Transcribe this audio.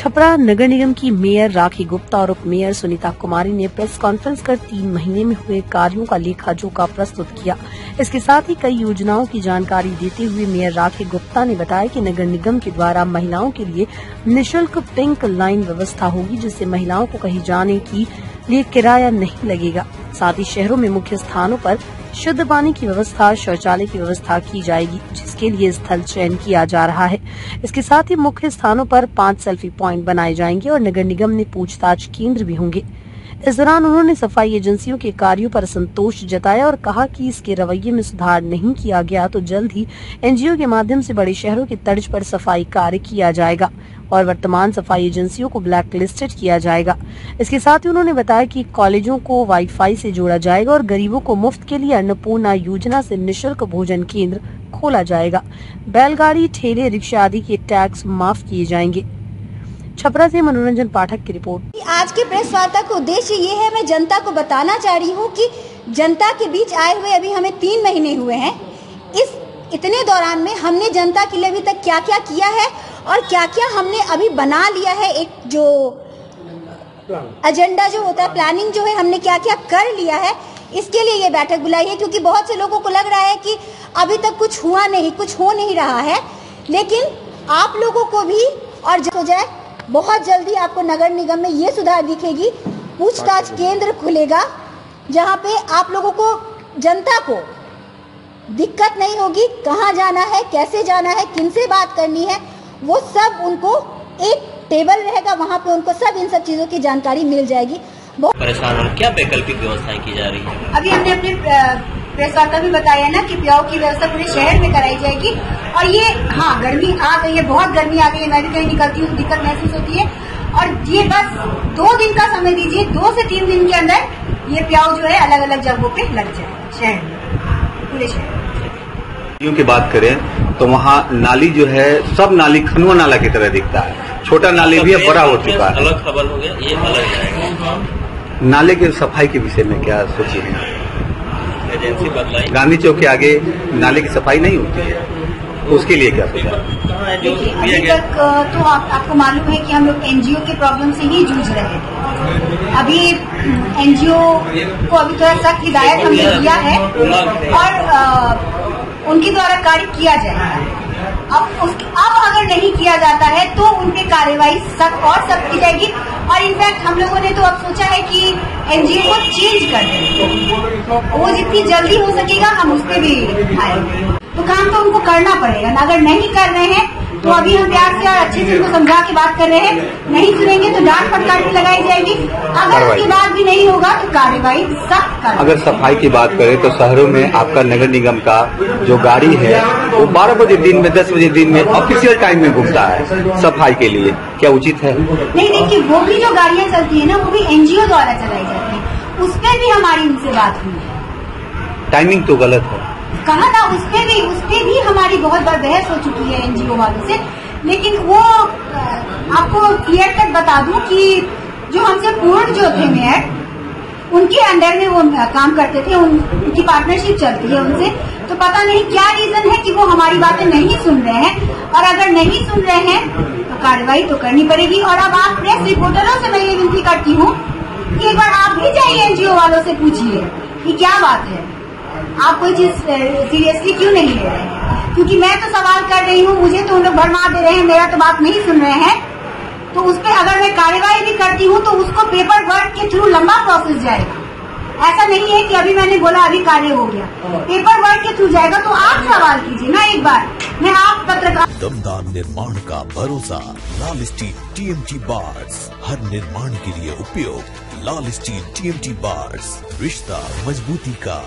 छपरा नगर निगम की मेयर राखी गुप्ता और उप मेयर सुनीता कुमारी ने प्रेस कॉन्फ्रेंस कर तीन महीने में हुए कार्यों का लेखा जोखा प्रस्तुत किया। इसके साथ ही कई योजनाओं की जानकारी देते हुए मेयर राखी गुप्ता ने बताया कि नगर निगम के द्वारा महिलाओं के लिए निशुल्क पिंक लाइन व्यवस्था होगी, जिससे महिलाओं को कहीं जाने की लिए किराया नहीं लगेगा। साथ ही शहरों में मुख्य स्थानों पर शुद्ध पानी की व्यवस्था, शौचालय की व्यवस्था की जाएगी, जिसके लिए स्थल चयन किया जा रहा है। इसके साथ ही मुख्य स्थानों पर पाँच सेल्फी प्वाइंट बनाए जाएँगे और नगर निगम में पूछताछ केंद्र भी होंगे। इस दौरान उन्होंने सफ़ाई एजेंसियों के कार्यों पर संतोष जताया और कहा कि इसके रवैये में सुधार नहीं किया गया तो जल्द ही एनजीओ के माध्यम से बड़े शहरों की तर्ज पर सफ़ाई कार्य किया जाएगा और वर्तमान सफ़ाई एजेंसियों को ब्लैक लिस्टेड किया जाएगा। इसके साथ ही उन्होंने बताया कि कॉलेजों को वाईफाई से जोड़ा जाएगा और गरीबों को मुफ़्त के लिए अन्नपूर्णा योजना से निशुल्क भोजन केंद्र खोला जाएगा। बैलगाड़ी, ठेले, रिक्शा आदि के टैक्स माफ़ किए जाएँगे। छपरा से मनोरंजन पाठक की रिपोर्ट। आज के प्रेस वार्ता का उद्देश्य ये है, मैं जनता को बताना चाह रही हूँ कि जनता के बीच आए हुए अभी हमें तीन महीने हुए हैं। इस इतने दौरान में हमने जनता के लिए अभी तक क्या क्या किया है और क्या क्या हमने अभी बना लिया है? एक जो एजेंडा जो होता है, प्लानिंग जो है, हमने क्या क्या कर लिया है? इसके लिए ये बैठक बुलाई है, क्योंकि बहुत से लोगों को लग रहा है कि अभी तक कुछ हुआ नहीं, कुछ हो नहीं रहा है। लेकिन आप लोगों को भी और हो जाए बहुत जल्दी आपको नगर निगम में ये सुधार दिखेगी। पूछताछ केंद्र खुलेगा जहाँ पे आप लोगों को जनता को दिक्कत नहीं होगी कहाँ जाना है कैसे जाना है किन से बात करनी है वो सब उनको एक टेबल रहेगा वहाँ पे उनको सब इन सब चीज़ों की जानकारी मिल जाएगी। परेशान हो क्या वैकल्पिक व्यवस्थाएँ की जा रही है? अभी हमने अपने प्रेस वार्ता भी बताया ना कि प्याव की व्यवस्था पूरे शहर में कराई जाएगी। और ये हाँ गर्मी आ गई है बहुत गर्मी आ गई है मैं भी कहीं निकलती हूँ दिक्कत महसूस होती है। और ये बस दो दिन का समय दीजिए दो से तीन दिन के अंदर ये प्याव जो है अलग अलग जगहों पे लग जाए शहर में पूरे शहर की बात करें तो वहाँ नाली जो है सब नाली खनुआ नाला की तरह दिखता है। छोटा नाली भी है बड़ा हो चुका है। अलग खबर हो गया ये अलग नाले की सफ़ाई के विषय में क्या सोची है? एजेंसी बदलाई। गांधी चौक के आगे नाले की सफ़ाई नहीं होती है। तो उसके लिए क्या सोचा? है अभी तक तो आप, आपको मालूम है कि हम लोग एनजीओ के प्रॉब्लम से ही जूझ रहे थे अभी एनजीओ को अभी थोड़ा सख्त हिदायत हमने दिया है। और उनके द्वारा कार्य किया जाएगा। अब उस अब अगर नहीं किया जाता कार्यवाही सख्त और सख्त की जाएगी। और इनफैक्ट हम लोगों ने तो अब सोचा है कि एनजीओ को चेंज कर दें। वो जितनी जल्दी हो सकेगा, हम उस पर भी आएँगे तो काम तो उनको करना पड़ेगा। अगर नहीं कर रहे हैं तो अभी हम प्यार से और अच्छे से उनको समझा के बात कर रहे हैं। नहीं सुनेंगे तो डांट फटकार भी लगाई जाएगी। अगर उसके बाद भी नहीं होगा तो कार्यवाही सख्त कर। अगर सफ़ाई की बात करें तो शहरों में आपका नगर निगम का जो गाड़ी है वो 12 बजे दिन में 10 बजे दिन में ऑफिशियल टाइम में घूमता है सफ़ाई के लिए। क्या उचित है? नहीं देखिए वो भी जो गाड़ियाँ चलती है ना वो भी एनजीओ द्वारा चलाई जाती है। उस पर भी हमारी उनसे बात हुई है। टाइमिंग तो गलत है। कहा था उस पे भी बहस हो चुकी है एनजीओ वालों से। लेकिन वो आपको क्लियर कट बता दूँ कि जो हमसे पूर्ण जो थे मेयर उनके अंडर में वो काम करते थे उन, उनकी पार्टनरशिप चलती है उनसे। तो पता नहीं क्या रीजन है कि वो हमारी बातें नहीं सुन रहे हैं। और अगर नहीं सुन रहे हैं तो कार्रवाई तो करनी पड़ेगी। और अब आप प्रेस रिपोर्टरों से मैं ये विनती करती हूँ कि एक बार आप भी जाइए एनजीओ वालों से पूछिए कि क्या बात है। आप कोई चीज़ सीरियसली क्यों नहीं ले रहे हैं? क्योंकि मैं तो सवाल कर रही हूँ मुझे तो उन लोग भरमा दे रहे हैं मेरा तो बात नहीं सुन रहे हैं। तो उस पर अगर मैं कार्यवाही भी करती हूँ तो उसको पेपर वर्क के थ्रू लंबा प्रोसेस जाएगा। ऐसा नहीं है कि अभी मैंने बोला अभी कार्य हो गया। पेपर वर्क के थ्रू जाएगा तो आप सवाल कीजिए। ना एक बार मैं आप पत्रकार दमदार निर्माण का भरोसा लाल स्टील टीएमटी बार्स। हर निर्माण के लिए उपयोग लाल स्टील टीएमटी बार्स। रिश्ता मजबूती का।